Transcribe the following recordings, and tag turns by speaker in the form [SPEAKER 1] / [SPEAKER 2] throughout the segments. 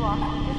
[SPEAKER 1] walk.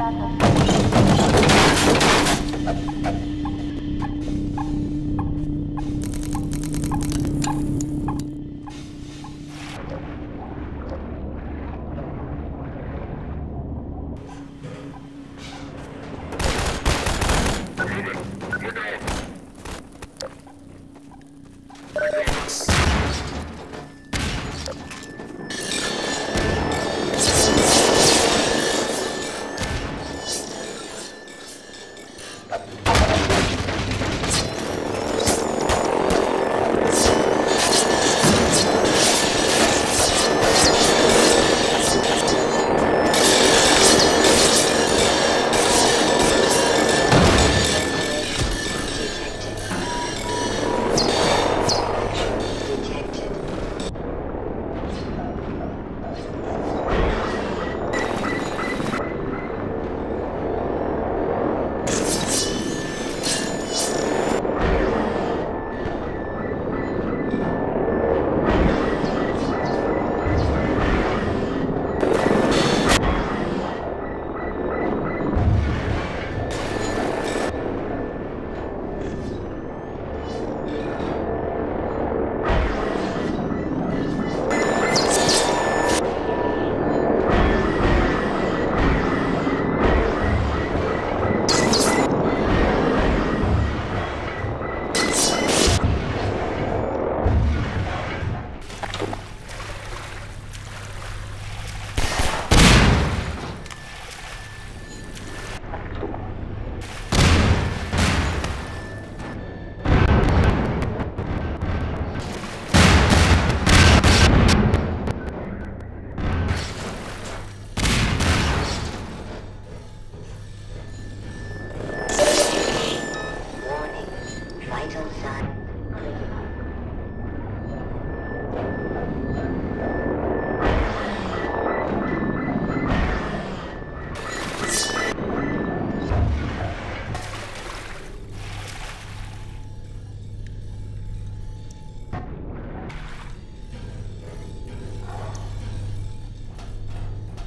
[SPEAKER 1] Gracias.